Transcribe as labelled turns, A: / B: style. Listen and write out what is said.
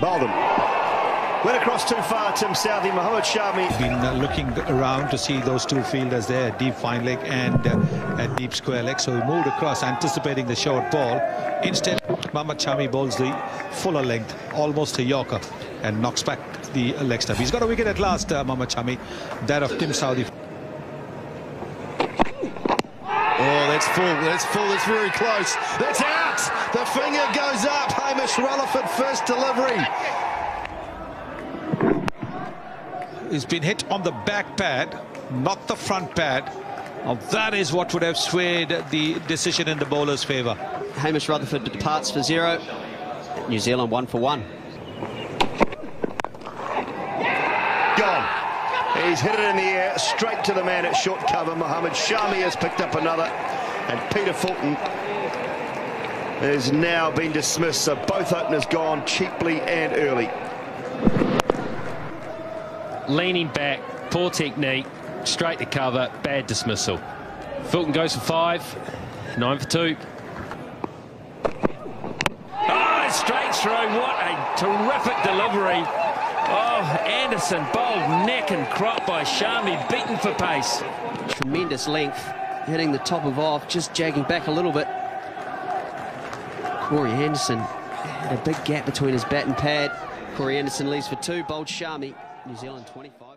A: Bolden. Went across too far, Tim Southee. Mohamed Shami.
B: Been uh, looking around to see those two fielders there, deep fine leg and uh, a deep square leg. So he moved across, anticipating the short ball. Instead, Mohamed Shami bowls the fuller length, almost a Yorker, and knocks back the leg stump. He's got a wicket at last, uh, Mohamed Shami. That of Tim Southee.
C: Oh, that's full. That's full. That's very close. That's out. The finger goes up. Hamish Rutherford first delivery.
B: He's been hit on the back pad, not the front pad. Now that is what would have swayed the decision in the bowler's favour.
D: Hamish Rutherford departs for zero. New Zealand one for one.
A: Gone. He's hit it in the air, straight to the man at short cover. Mohammed Shami has picked up another. And Peter Fulton has now been dismissed. So both openers gone cheaply and early.
E: Leaning back, poor technique, straight to cover, bad dismissal. Fulton goes for five, nine for two. Oh, straight through. What a terrific delivery. Oh, Anderson bowled neck and crop by Shami, beaten for pace.
D: Tremendous length, hitting the top of off, just jagging back a little bit. Corey Anderson had a big gap between his bat and pad. Corey Anderson leaves for two, bowled Shami. New Zealand 25 for